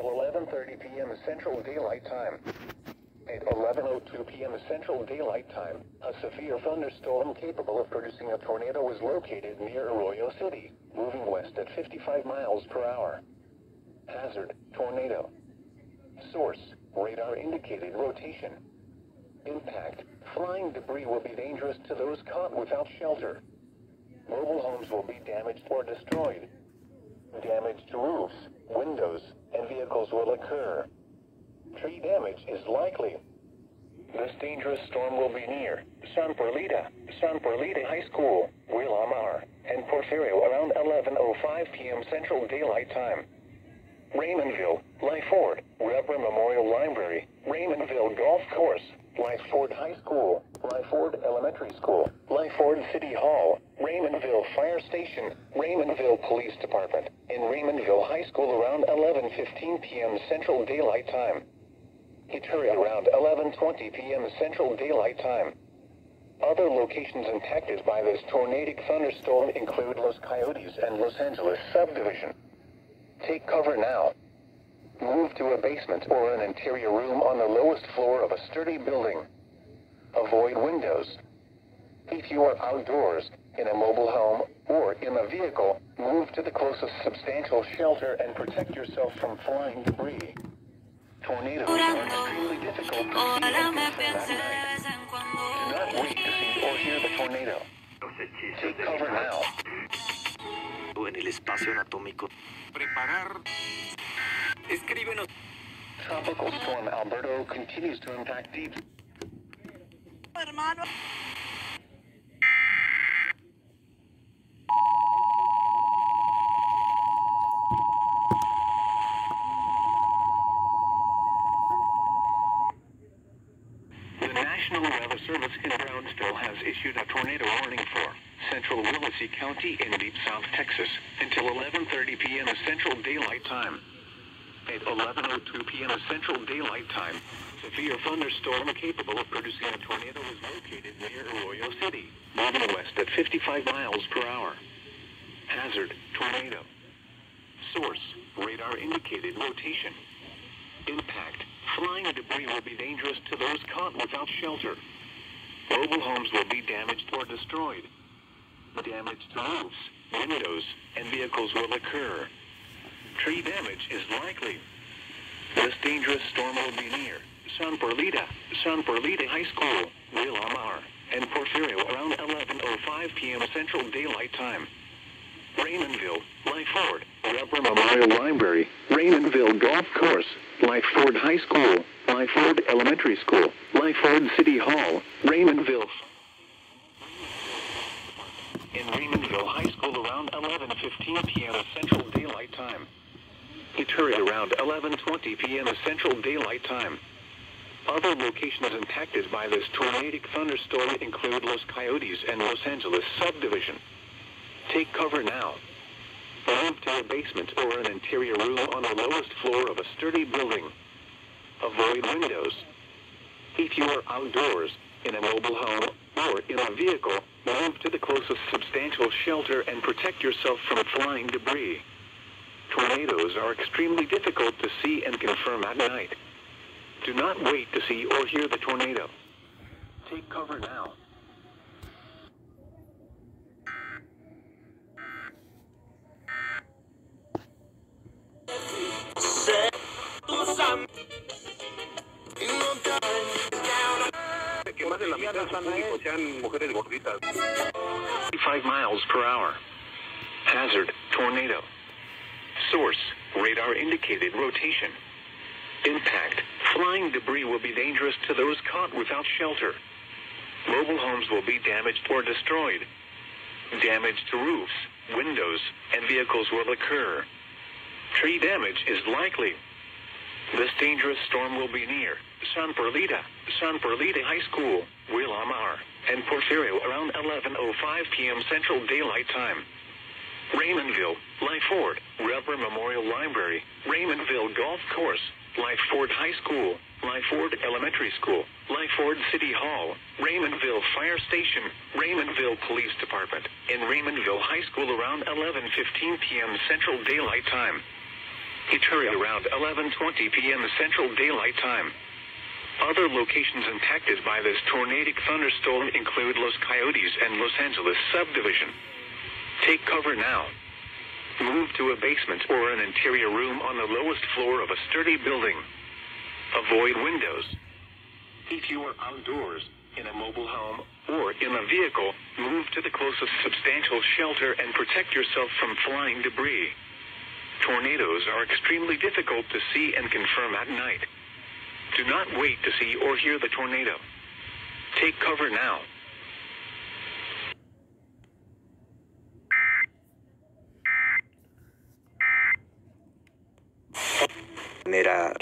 until 11.30 p.m. Central Daylight Time. At 11.02 p.m. Central Daylight Time, a severe thunderstorm capable of producing a tornado was located near Arroyo City, moving west at 55 miles per hour. Hazard, tornado. Source, radar indicated rotation. Impact, flying debris will be dangerous to those caught without shelter. Mobile homes will be damaged or destroyed. Damage to roofs, windows, and vehicles will occur. Tree damage is likely. This dangerous storm will be near San Perlita, San Perlita High School, Willamar, and Porfirio around 11.05 p.m. Central Daylight Time. Raymondville, Lyford, Reber Memorial Library, Raymondville Golf Course, Lyford High School, Lyford Elementary School, Lyford City Hall, Raymondville Fire Station, Raymondville Police Department, and Raymondville High School around 11.15 p.m. Central Daylight Time. Yturria around 11.20 p.m. Central Daylight Time. Other locations impacted by this tornadic thunderstorm include Los Coyotes and Los Angeles Subdivision. Take cover now. Move to a basement or an interior room on the lowest floor of a sturdy building. Avoid windows. If you are outdoors, in a mobile home, or in a vehicle, move to the closest substantial shelter and protect yourself from flying debris. Tornadoes are extremely difficult to see and confirm at night. Do not wait to see or hear the tornado. Take cover now. en el espacio anatómico. Preparar. Escríbenos. Tropical storm Alberto continues to impact deep. Hermano. The National Weather Service in Brownsville has issued a tornado warning for central Willacy County in deep South Texas until 11:30 p.m. Central Daylight Time. At 11:02 p.m. Central Daylight Time, severe thunderstorm capable of producing a tornado is located near Arroyo City, moving west at 55 miles per hour. Hazard: tornado. Source: radar indicated rotation. Impact. Flying debris will be dangerous to those caught without shelter. Mobile homes will be damaged or destroyed. Damage to roofs, windows, and vehicles will occur. Tree damage is likely. This dangerous storm will be near San Perlita, San Perlita High School, Willamar, and Porfirio around 11.05 p.m. Central Daylight Time. Raymondville, Lyford, Reber Memorial Library, Raymondville Golf Course, Lyford High School, Lyford Elementary School, Lyford City Hall, Raymondville. In Raymondville High School around 11.15 p.m. Central Daylight Time. Yturria around 11.20 p.m. Central Daylight Time. Other locations impacted by this tornadic thunderstorm include Los Coyotes and Los Angeles Subdivision. Take cover now. Move to a basement or an interior room on the lowest floor of a sturdy building. Avoid windows. If you are outdoors, in a mobile home, or in a vehicle, move to the closest substantial shelter and protect yourself from flying debris. Tornadoes are extremely difficult to see and confirm at night. Do not wait to see or hear the tornado. Take cover now. que más de la mitad de público sean mujeres gorditas. 55 miles per hour. Hazard, tornado. Source, radar indicated rotation. Impact, flying debris will be dangerous to those caught without shelter. Mobile homes will be damaged or destroyed. Damage to roofs, windows, and vehicles will occur. Tree damage is likely. This dangerous storm will be near San Perlita, San Perlita High School, Willamar, and Porfirio around 11.05 p.m. Central Daylight Time. Raymondville, Lyford, Reber Memorial Library, Raymondville Golf Course, Lyford High School, Lyford Elementary School, Lyford City Hall, Raymondville Fire Station, Raymondville Police Department, and Raymondville High School around 11.15 p.m. Central Daylight Time. occurred around 11:20 p.m. Central Daylight Time. Other locations impacted by this tornadic thunderstorm include Los Coyotes and Los Angeles subdivision. Take cover now. Move to a basement or an interior room on the lowest floor of a sturdy building. Avoid windows. If you are outdoors, in a mobile home, or in a vehicle, move to the closest substantial shelter and protect yourself from flying debris. Tornadoes are extremely difficult to see and confirm at night. Do not wait to see or hear the tornado. Take cover now. manera...